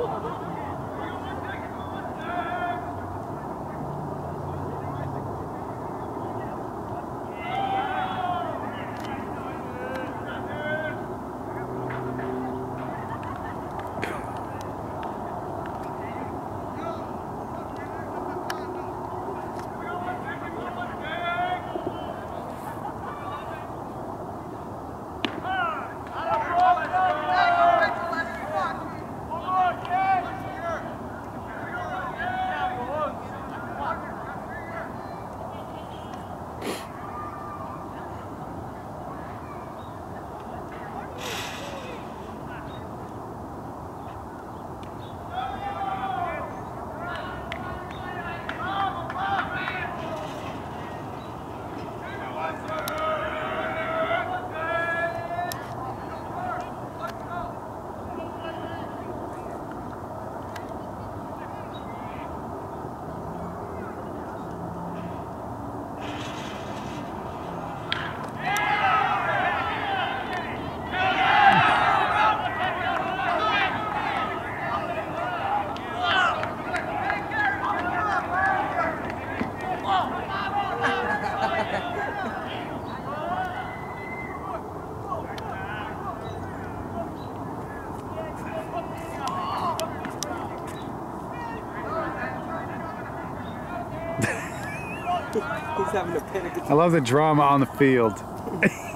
Go, go, go, go. I love the drama on the field.